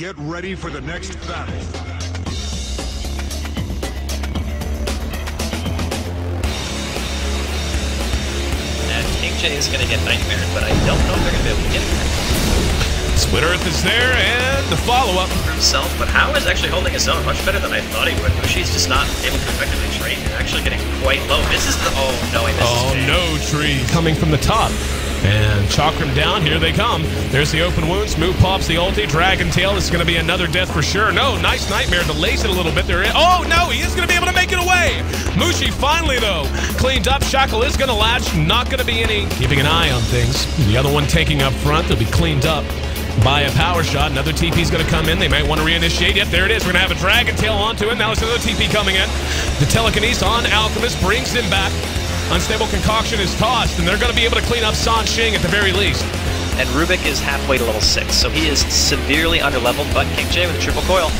Get ready for the next battle. And J is going to get Nightmare, but I don't know if they're going to be able to get him Split Earth is there, and the follow-up. for himself. But Hao is actually holding his own much better than I thought he would. Mushi's just not able to effectively trade. Actually getting quite low. Misses the. Oh, no, he misses. Oh, Jay. no tree coming from the top. And Chakram down, here they come. There's the open wound, Smooth pops the ulti, Dragon Tail, this is going to be another death for sure. No, nice Nightmare, delays it a little bit there. Oh, no, he is going to be able to make it away. Mushi finally, though, cleaned up. Shackle is going to latch, not going to be any keeping an eye on things. The other one taking up front, they'll be cleaned up by a power shot. Another TP is going to come in. They might want to reinitiate. Yep, there it is. We're going to have a Dragon Tail onto it. Now there's another TP coming in. The Telekinesis on Alchemist brings him back. Unstable Concoction is tossed, and they're going to be able to clean up Sansheng at the very least. And Rubik is halfway to level 6, so he is severely underleveled, but King J with a triple coil.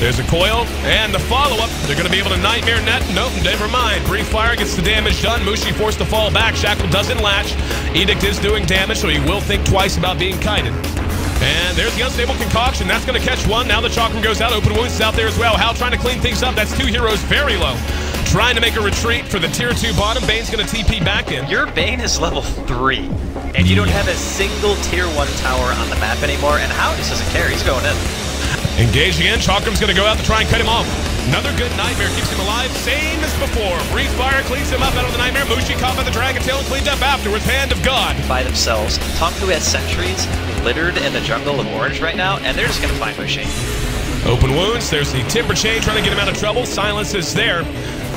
There's a coil, and the follow-up. They're going to be able to Nightmare Net. Nope, never mind. Breathe Fire gets the damage done. Mushi forced to fall back. Shackle doesn't latch. Edict is doing damage, so he will think twice about being kited. And there's the Unstable Concoction. That's going to catch one. Now the Chakram goes out. Open Wounds is out there as well. Hao trying to clean things up. That's two heroes very low. Trying to make a retreat for the Tier 2 bottom. Bane's going to TP back in. Your Bane is level 3, and you don't have a single tier 1 tower on the map anymore, and Hao just doesn't care. He's going in. Engage again. Chakram's going to go out to try and cut him off. Another good Nightmare keeps him alive. Same as before. Breathe Fire cleans him up out of the Nightmare. Mushi caught by the Dragon Tail and cleaned up afterwards. Hand of God. By themselves. TongFu has sentries littered in the jungle of orange right now, and they're just going to find Mushi. Open wounds. There's the Timber Chain trying to get him out of trouble. Silence is there.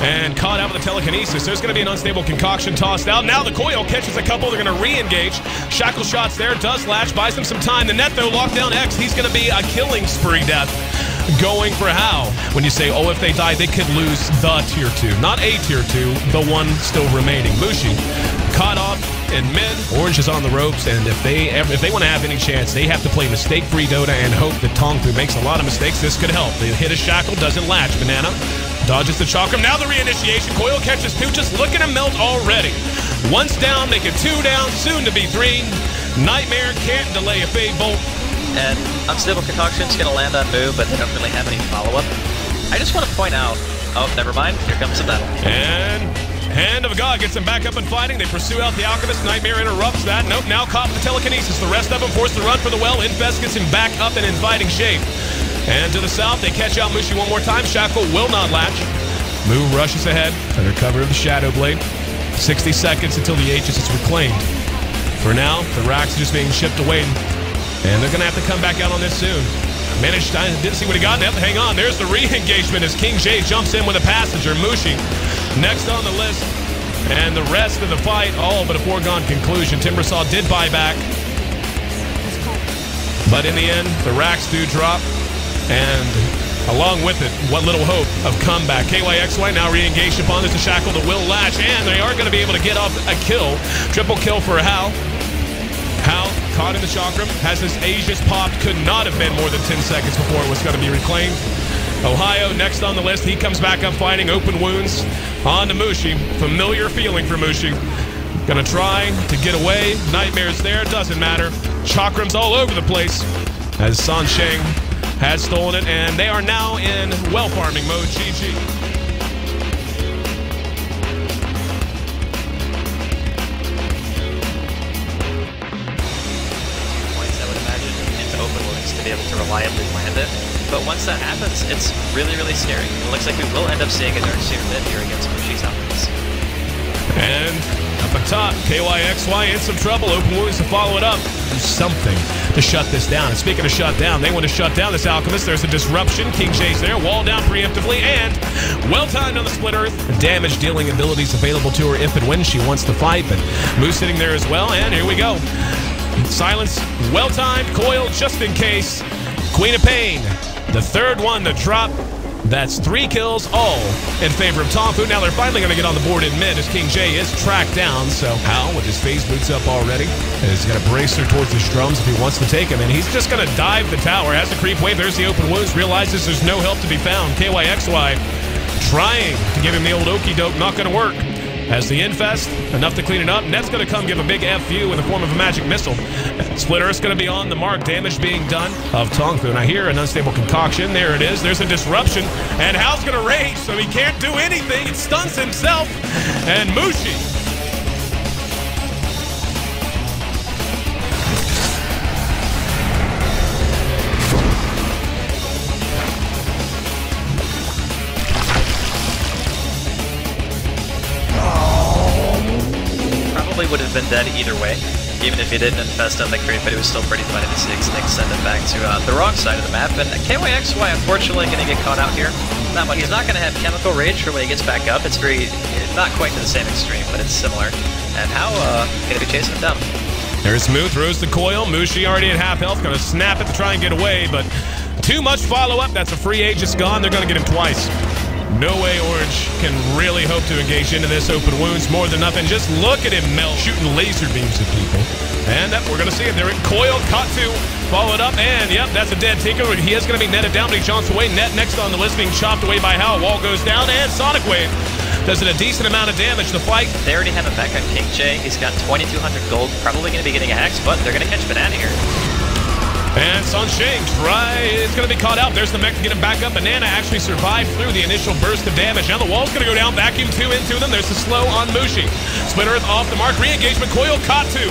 And caught out with the telekinesis. There's going to be an unstable concoction tossed out. Now the coil catches a couple. They're going to re-engage. Shackle shots there. Does latch. Buys them some time. The net, though, lockdown X. He's going to be a killing spree death. Going for Hao? When you say, oh, if they die, they could lose the tier 2. Not a tier 2, the one still remaining. Mushi caught off in mid. Orange is on the ropes, and if they ever, if they want to have any chance, they have to play mistake-free Dota and hope that Tongfu makes a lot of mistakes. This could help. They hit a shackle, doesn't latch. Banana dodges the chakram. Now the reinitiation. Coil catches two. Just looking to melt already. Once down, make it two down. Soon to be three. Nightmare can't delay a fade bolt. And Unstable Concoction's going to land on move, but they don't really have any follow-up. I just want to point out... Oh, never mind. Here comes the battle. And Hand of God gets them back up and fighting. They pursue out the Alchemist. Nightmare interrupts that. Nope, now with the telekinesis. The rest of them force to run for the well. Infest gets him back up in inviting shape. And to the south, they catch out Mushi one more time. Shackle will not latch. Move rushes ahead under cover of the Shadow Blade. 60 seconds until the Aegis is reclaimed. For now, the racks are just being shipped away. And they're going to have to come back out on this soon. Managed, I didn't see what he got. Now, hang on. There's the re-engagement as King J jumps in with a passenger. Mushi next on the list. And the rest of the fight, all but a foregone conclusion. Timbersaw did buy back. But in the end, the racks do drop. And along with it, what little hope of comeback. KYXY now re-engaged upon this to shackle the will latch. And they are going to be able to get off a kill. Triple kill for Hao. Hao caught in the chakram. Has his Aegis popped. Could not have been more than 10 seconds before it was going to be reclaimed. Ohaiyo next on the list. He comes back up fighting open wounds on to Mushi. Familiar feeling for Mushi. Gonna try to get away. Nightmares there. Doesn't matter. Chakrams all over the place as Sansheng has stolen it. And they are now in well farming mode. GG. points, I would imagine, into open wounds to be able to reliably land it. But once that happens, it's really, really scary. It looks like we will end up seeing a Darkseer mid here against Mushi's Alchemist. And up on top, KYXY in some trouble. Open wounds to follow it up. Do something to shut this down. And speaking of shut down, they want to shut down this Alchemist. There's a disruption. King J's there. Wall down preemptively. And well timed on the Split Earth. Damage dealing abilities available to her if and when she wants to fight. But Moose sitting there as well. And here we go. Silence, well timed. Coil just in case. Queen of Pain. The third one to drop. That's three kills, all in favor of TongFu. Now they're finally going to get on the board in mid as King J is tracked down. So Hao, with his phase boots up already, is going to brace her towards his drums if he wants to take him. And he's just going to dive the tower. Has to creep wave. There's the open wounds. Realizes there's no help to be found. KYXY trying to give him the old okey doke. Not going to work. As the infest, enough to clean it up. Net's going to come give a big FU in the form of a magic missile. Splitter Earth's going to be on the mark. Damage being done of Tongfu. And I hear an unstable concoction. There it is. There's a disruption. And Hao's going to rage, so he can't do anything. It stuns himself. And Mushi would have been dead either way, even if he didn't infest on the creep, but it was still pretty funny to see Xnix send it back to uh, the wrong side of the map. And KYXY, unfortunately, going to get caught out here. Not much. He's not going to have chemical rage for when he gets back up. It's very, not quite to the same extreme, but it's similar. And Hao uh, going to be chasing him down? There's Mu, throws the coil. Mushi already at half health, gonna snap it to try and get away, but too much follow up. That's a free Aegis gone. They're gonna get him twice. No way Orange can really hope to engage into this open wounds more than nothing. Just look at him melt, shooting laser beams at people. And that, we're gonna see it. They're in coil, caught two, followed up, and yep, that's a dead Tinker. He is gonna be netted down, but he jumps away. Net next on the list, being chopped away by Hao. Wall goes down, and Sonic Wave does it a decent amount of damage. The fight They already have a back on King J. He's got 2,200 gold. Probably going to be getting a hex, but they're going to catch Banana here. And Sunshine try is going to be caught out. There's the mech to get him back up. Banana actually survived through the initial burst of damage. Now the wall's going to go down. Vacuum 2 into them. There's the slow on Mushi. Split Earth off the mark. Re-engagement. Coil caught 2.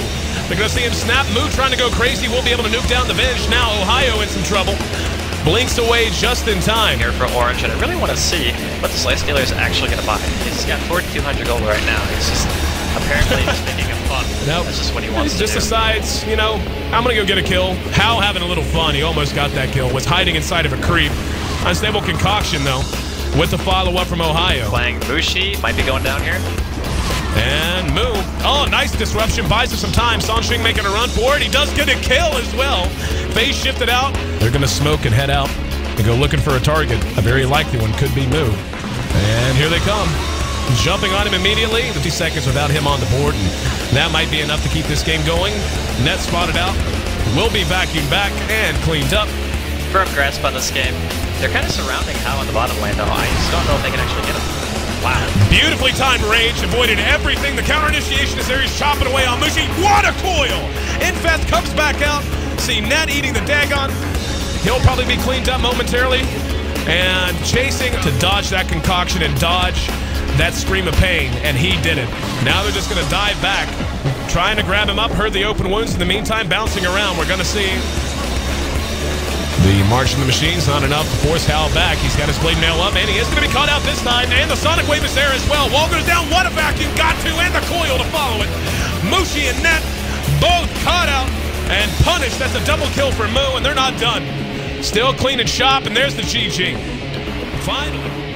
They're going to see him snap. Mu trying to go crazy. We'll be able to nuke down the Venge. Now Ohaiyo in some trouble. Blinks away just in time. Here for Orange, and I really want to see what the Slice Dealer is actually going to buy. He's got 4,200 gold right now. He's just apparently just making a fun. Nope. That's just what he wants He just do. decides, you know, I'm going to go get a kill. Hao having a little fun. He almost got that kill. Was hiding inside of a creep. Unstable concoction, though, with the follow-up from Ohaiyo. Playing Bushi, might be going down here. And Mu. Oh, nice disruption. Buys him some time. Sansheng making a run for it. He does get a kill as well. Phase shifted out. They're going to smoke and head out and go looking for a target. A very likely one could be Mu. And here they come. Jumping on him immediately. 50 seconds without him on the board. And that might be enough to keep this game going. Net spotted out. Will be vacuumed back and cleaned up. Firm grasp on this game. They're kind of surrounding Hao on the bottom lane, though. I just don't know if they can actually get him. Wow. Beautifully timed rage, avoided everything. The counter initiation is there. He's chopping away on Mushi. What a coil! Infest comes back out. See Net eating the Dagon. He'll probably be cleaned up momentarily. And chasing to dodge that concoction and dodge that scream of pain. And he did it. Now they're just going to dive back, trying to grab him up. Heard the open wounds. In the meantime, bouncing around. We're going to see the March of the Machine's not enough to force Hao back. He's got his blade mail up, and he is going to be caught out this time. And the Sonic Wave is there as well. Wall goes down. What a vacuum. Got to, and the coil to follow it. Mushi and Net both caught out and punished. That's a double kill for Mu, and they're not done. Still cleaning shop, and there's the GG. Finally.